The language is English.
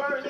word.